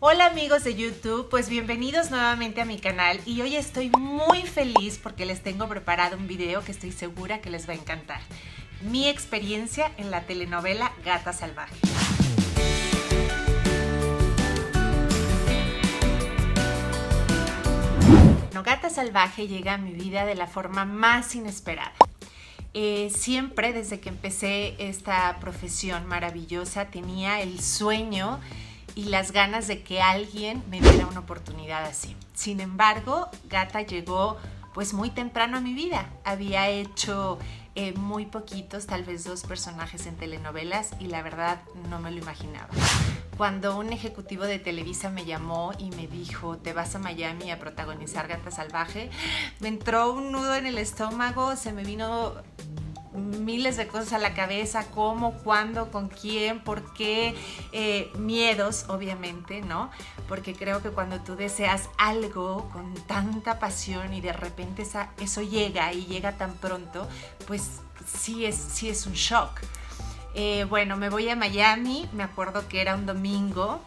Hola amigos de YouTube, pues bienvenidos nuevamente a mi canal y hoy estoy muy feliz porque les tengo preparado un video que estoy segura que les va a encantar. Mi experiencia en la telenovela Gata Salvaje. No, Gata Salvaje llega a mi vida de la forma más inesperada. Eh, siempre desde que empecé esta profesión maravillosa tenía el sueño y las ganas de que alguien me diera una oportunidad así. Sin embargo, Gata llegó pues muy temprano a mi vida. Había hecho eh, muy poquitos, tal vez dos personajes en telenovelas y la verdad no me lo imaginaba. Cuando un ejecutivo de Televisa me llamó y me dijo, te vas a Miami a protagonizar Gata Salvaje, me entró un nudo en el estómago, se me vino miles de cosas a la cabeza, cómo, cuándo, con quién, por qué, eh, miedos, obviamente, ¿no? Porque creo que cuando tú deseas algo con tanta pasión y de repente eso llega y llega tan pronto, pues sí es, sí es un shock. Eh, bueno, me voy a Miami, me acuerdo que era un domingo,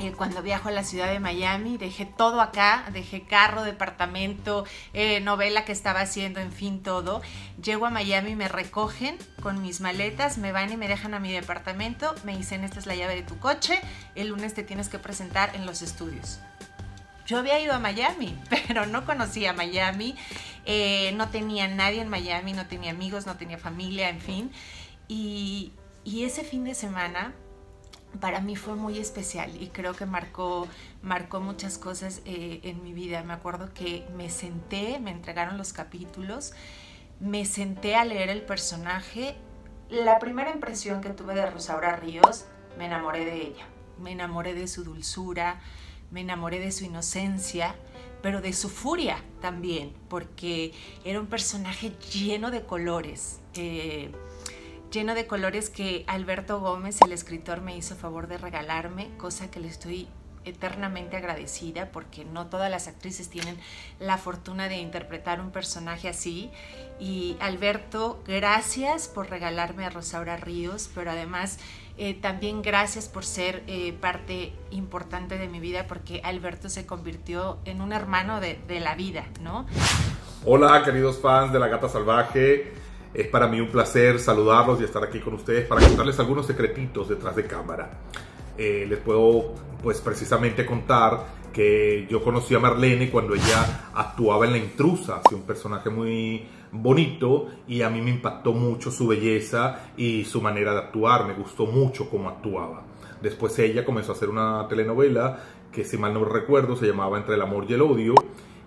eh, cuando viajo a la ciudad de Miami, dejé todo acá, dejé carro, departamento, eh, novela que estaba haciendo, en fin, todo. Llego a Miami, me recogen con mis maletas, me van y me dejan a mi departamento, me dicen, esta es la llave de tu coche, el lunes te tienes que presentar en los estudios. Yo había ido a Miami, pero no conocía Miami, eh, no tenía nadie en Miami, no tenía amigos, no tenía familia, en fin. y ese fin de semana para mí fue muy especial y creo que marcó, marcó muchas cosas eh, en mi vida. Me acuerdo que me senté, me entregaron los capítulos, me senté a leer el personaje. La primera impresión que tuve de Rosaura Ríos, me enamoré de ella. Me enamoré de su dulzura, me enamoré de su inocencia, pero de su furia también, porque era un personaje lleno de colores. Eh, lleno de colores que Alberto Gómez, el escritor, me hizo favor de regalarme, cosa que le estoy eternamente agradecida porque no todas las actrices tienen la fortuna de interpretar un personaje así. Y Alberto, gracias por regalarme a Rosaura Ríos, pero además eh, también gracias por ser eh, parte importante de mi vida porque Alberto se convirtió en un hermano de, de la vida, ¿no? Hola queridos fans de La Gata Salvaje. Es para mí un placer saludarlos y estar aquí con ustedes para contarles algunos secretitos detrás de cámara. Eh, les puedo pues precisamente contar que yo conocí a Marlene cuando ella actuaba en La Intrusa, hacía un personaje muy bonito y a mí me impactó mucho su belleza y su manera de actuar, me gustó mucho cómo actuaba. Después ella comenzó a hacer una telenovela que si mal no recuerdo se llamaba Entre el amor y el odio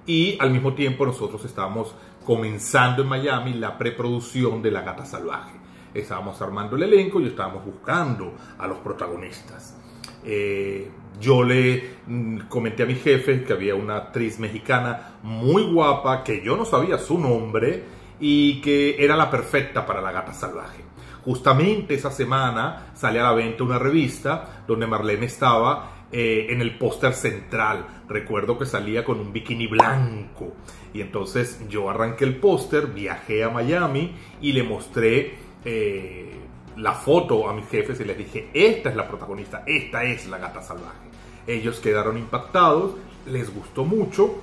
y al mismo tiempo nosotros estábamos comenzando en Miami la preproducción de La Gata Salvaje. Estábamos armando el elenco y estábamos buscando a los protagonistas. Eh, yo le mm, comenté a mi jefe que había una actriz mexicana muy guapa, que yo no sabía su nombre y que era la perfecta para La Gata Salvaje. Justamente esa semana sale a la venta una revista donde Marlene estaba eh, en el póster central. Recuerdo que salía con un bikini blanco. Y entonces yo arranqué el póster, viajé a Miami y le mostré eh, la foto a mis jefes y les dije, esta es la protagonista, esta es la gata salvaje. Ellos quedaron impactados, les gustó mucho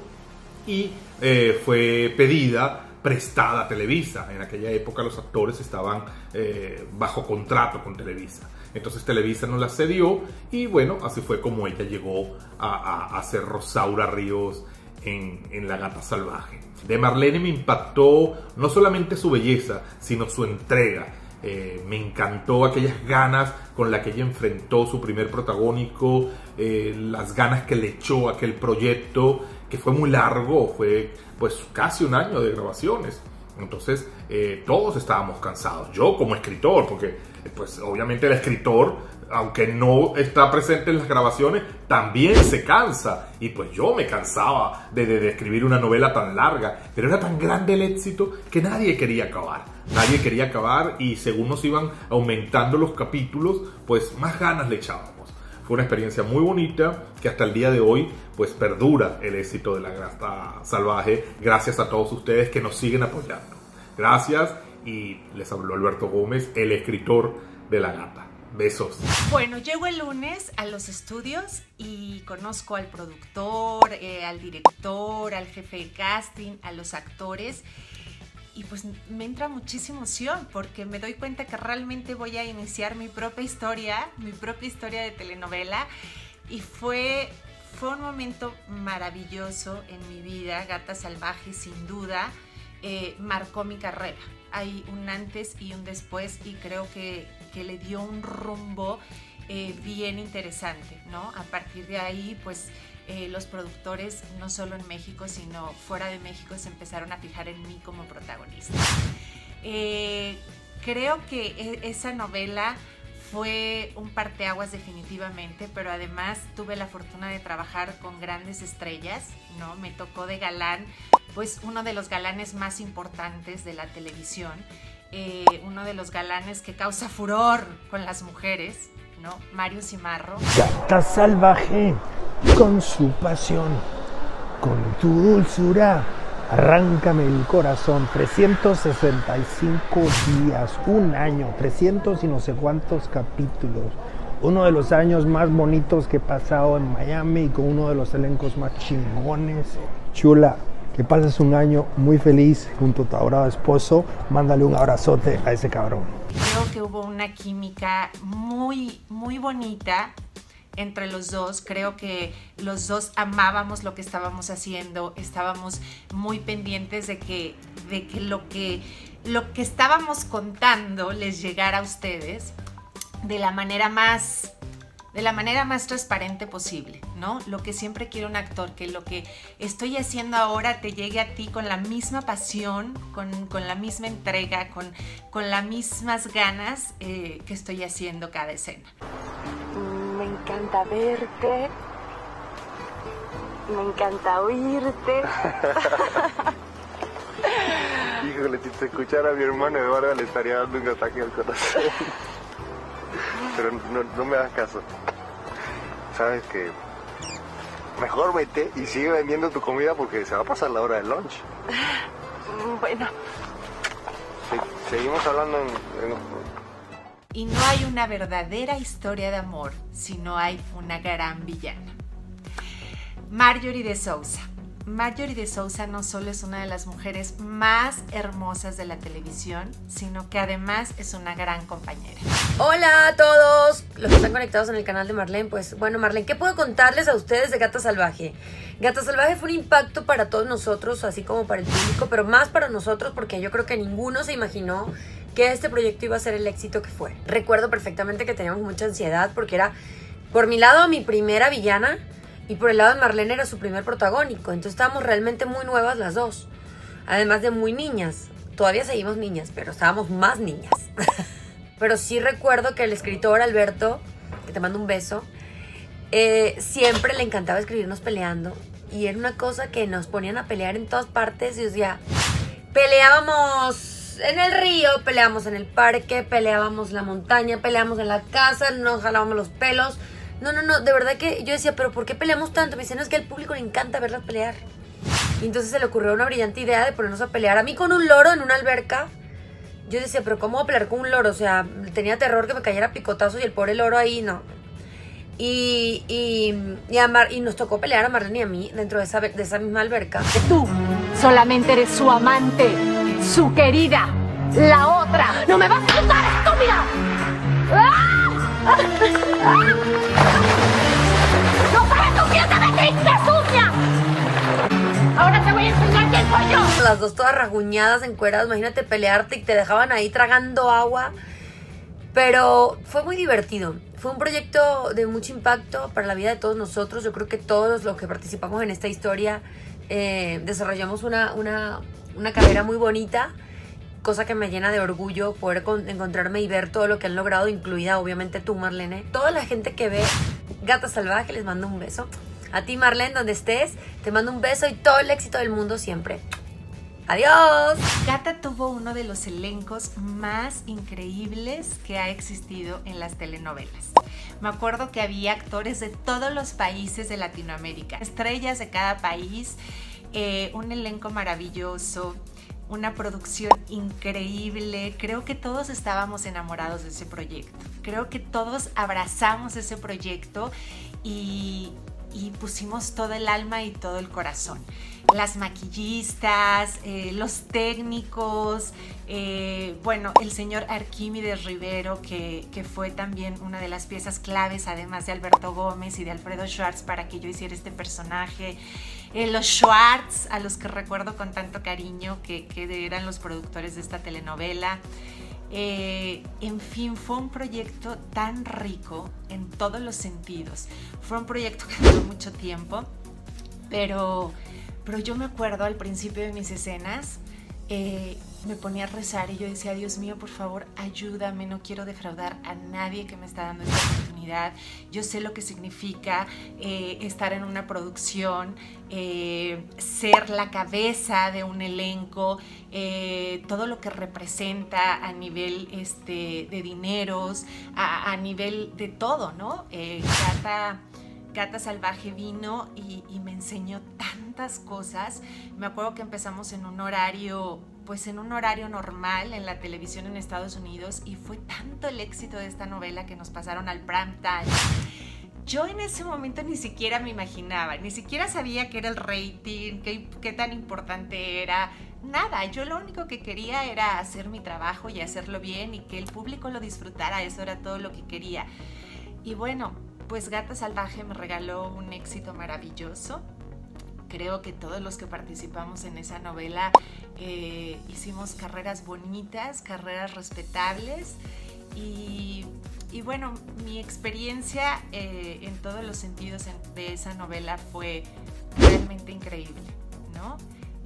y eh, fue pedida prestada a Televisa. En aquella época los actores estaban bajo contrato con Televisa. Entonces Televisa no la cedió y bueno, así fue como ella llegó a, a, ser Rosaura Ríos en, en, La Gata Salvaje. De Marlene me impactó no solamente su belleza, sino su entrega. Eh, me encantó aquellas ganas con las que ella enfrentó su primer protagónico, eh, las ganas que le echó aquel proyecto, que fue muy largo, fue pues casi un año de grabaciones. Entonces eh, todos estábamos cansados, yo como escritor, porque pues obviamente el escritor, aunque no está presente en las grabaciones, también se cansa. Y pues yo me cansaba de, de, escribir una novela tan larga, pero era tan grande el éxito que nadie quería acabar. Nadie quería acabar y según nos iban aumentando los capítulos, pues más ganas le echábamos. Fue una experiencia muy bonita que hasta el día de hoy pues perdura el éxito de la Grasta Salvaje gracias a todos ustedes que nos siguen apoyando. Gracias y les habló Alberto Gómez, el escritor de La Gata. Besos. Bueno, llego el lunes a los estudios y conozco al productor, eh, al director, al jefe de casting, a los actores. Y pues me entra muchísima emoción porque me doy cuenta que realmente voy a iniciar mi propia historia, mi propia historia de telenovela. Y fue, fue un momento maravilloso en mi vida. Gata Salvaje, sin duda, eh, marcó mi carrera. Hay un antes y un después y creo que que le dio un rumbo eh, bien interesante, ¿no? A partir de ahí, pues eh, los productores, no solo en México, sino fuera de México, se empezaron a fijar en mí como protagonista. Eh, creo que e, esa novela fue un parteaguas definitivamente, pero además tuve la fortuna de trabajar con grandes estrellas, ¿no? Me tocó de galán, pues uno de los galanes más importantes de la televisión eh, uno de los galanes que causa furor con las mujeres, ¿no? Mario Cimarro. Gata salvaje, con su pasión, con tu dulzura, arráncame el corazón. 365 días, un año, 300 y no sé cuántos capítulos. Uno de los años más bonitos que he pasado en Miami con uno de los elencos más chingones. Chula, que pases un año muy feliz junto a tu adorado esposo. Mándale un abrazote a ese cabrón. Creo que hubo una química muy, muy bonita entre los dos. Creo que los dos amábamos lo que estábamos haciendo, estábamos muy pendientes de que, de que lo que lo que estábamos contando les llegara a ustedes de la manera más de la manera más transparente posible, ¿no? Lo que siempre quiere un actor, que lo que estoy haciendo ahora te llegue a ti con la misma pasión, con, la misma entrega, con, con las mismas ganas eh, que estoy haciendo cada escena. Me encanta verte, me encanta oírte. Híjole, si te escuchara a mi hermano Eduardo le estaría dando un ataque al corazón pero no, me hagas caso. Sabes que mejor vete y sigue vendiendo tu comida porque se va a pasar la hora del lunch. Bueno. seguimos hablando en, Y no hay una verdadera historia de amor si no hay una gran villana. Marjorie de Sousa Marjorie de Sousa no solo es una de las mujeres más hermosas de la televisión, sino que además es una gran compañera. Hola a todos los que están conectados en el canal de Marlene. Pues bueno, Marlene, ¿qué puedo contarles a ustedes de Gata Salvaje? Gata Salvaje fue un impacto para todos nosotros, así como para el público, pero más para nosotros porque yo creo que ninguno se imaginó que este proyecto iba a ser el éxito que fue. Recuerdo perfectamente que teníamos mucha ansiedad porque era, por mi lado, mi primera villana y por el lado de Marlene era su primer protagónico. Entonces estábamos realmente muy nuevas las dos. Además de muy niñas. Todavía seguimos niñas, pero estábamos más niñas. pero sí recuerdo que el escritor Alberto, que te mando un beso, eh, siempre le encantaba escribirnos peleando. Y era una cosa que nos ponían a pelear en todas partes. Y o sea, peleábamos en el río, peleábamos en el parque, peleábamos en la montaña, peleábamos en la casa, nos jalábamos los pelos no, no, no, de verdad que yo decía, pero ¿por qué peleamos tanto? Me dicen, no, es que al público le encanta verlas pelear. Y entonces se le ocurrió una brillante idea de ponernos a pelear. A mí con un loro en una alberca. Yo decía, pero ¿cómo a pelear con un loro? O sea, tenía terror que me cayera picotazo y el pobre loro ahí, no. Y, y, y, nos tocó pelear a Marlene y a mí dentro de esa, de esa misma alberca. Tú solamente eres su amante, su querida, la otra. ¡No me vas a usar, estúpida! ¡No sabes con quién te metiste, sucia! Ahora te voy a enseñar quién soy yo. Las dos todas raguñadas, encueradas, imagínate pelearte y te dejaban ahí tragando agua. Pero fue muy divertido. Fue un proyecto de mucho impacto para la vida de todos nosotros. Yo creo que todos los que participamos en esta historia eh, desarrollamos una, una, una carrera muy bonita cosa que me llena de orgullo poder encontrarme y ver todo lo que han logrado, incluida obviamente tú, Marlene. Toda la gente que ve Gata Salvaje, les mando un beso. A ti, Marlene, donde estés, te mando un beso y todo el éxito del mundo siempre. Adiós. Gata tuvo uno de los elencos más increíbles que ha existido en las telenovelas. Me acuerdo que había actores de todos los países de Latinoamérica, estrellas de cada país, eh, un elenco maravilloso, una producción increíble. Creo que todos estábamos enamorados de ese proyecto. Creo que todos abrazamos ese proyecto y, pusimos todo el alma y todo el corazón. Las maquillistas, eh, los técnicos, eh, bueno, el señor Arquímedes Rivero, que, fue también una de las piezas claves, además de Alberto Gómez y de Alfredo Schwartz, para que yo hiciera este personaje. Eh, los Schwartz, a los que recuerdo con tanto cariño, que, eran los productores de esta telenovela. En fin, fue un proyecto tan rico en todos los sentidos. Fue un proyecto que duró mucho tiempo, pero, pero yo me acuerdo al principio de mis escenas, eh, me ponía a rezar y yo decía, Dios mío, por favor, ayúdame, no quiero defraudar a nadie que me está dando esta oportunidad. Yo sé lo que significa eh, estar en una producción, eh, ser la cabeza de un elenco, todo lo que representa a nivel este, de dineros, a, nivel de todo, ¿no? Gata Salvaje vino y, y me enseñó cosas. Me acuerdo que empezamos en un horario pues en un horario normal en la televisión en Estados Unidos y fue tanto el éxito de esta novela que nos pasaron al prime time. Yo en ese momento ni siquiera me imaginaba, ni siquiera sabía qué era el rating, qué, qué tan importante era, nada, yo lo único que quería era hacer mi trabajo y hacerlo bien y que el público lo disfrutara, eso era todo lo que quería. Y bueno, pues Gata Salvaje me regaló un éxito maravilloso creo que todos los que participamos en esa novela eh, hicimos carreras bonitas, carreras respetables y, y bueno, mi experiencia eh, en todos los sentidos de esa novela fue realmente increíble, ¿no?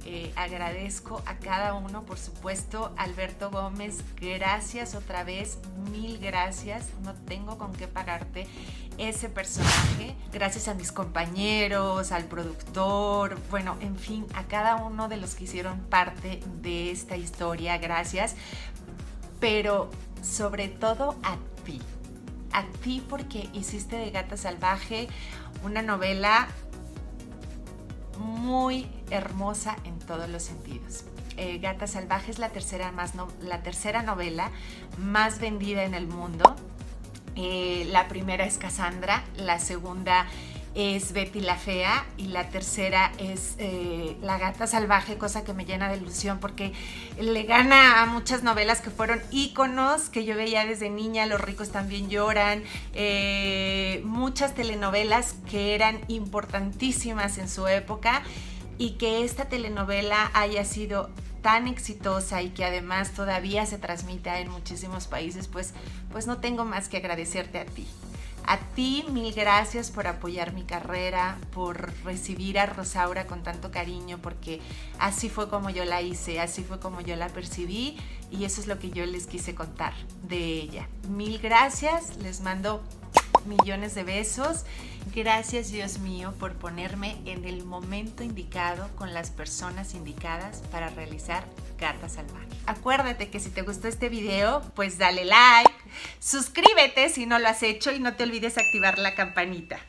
Eh, agradezco a cada uno, por supuesto, Alberto Gómez, gracias otra vez, mil gracias, no tengo con qué pagarte ese personaje, gracias a mis compañeros, al productor, bueno, en fin, a cada uno de los que hicieron parte de esta historia, gracias, pero sobre todo a ti, a ti porque hiciste de Gata Salvaje una novela muy hermosa todos los sentidos. Eh, Gata Salvaje es la tercera, más la tercera novela más vendida en el mundo. Eh, la primera es Cassandra, la segunda es Betty la Fea y la tercera es eh, La Gata Salvaje, cosa que me llena de ilusión porque le gana a muchas novelas que fueron íconos que yo veía desde niña, Los ricos también lloran, eh, muchas telenovelas que eran importantísimas en su época y que esta telenovela haya sido tan exitosa y que además todavía se transmite en muchísimos países, pues, pues no tengo más que agradecerte a ti. A ti mil gracias por apoyar mi carrera, por recibir a Rosaura con tanto cariño, porque así fue como yo la hice, así fue como yo la percibí y eso es lo que yo les quise contar de ella. Mil gracias, les mando millones de besos. Gracias Dios mío por ponerme en el momento indicado con las personas indicadas para realizar Gata Salvaje. Acuérdate que si te gustó este video, pues dale like, suscríbete si no lo has hecho y no te olvides activar la campanita.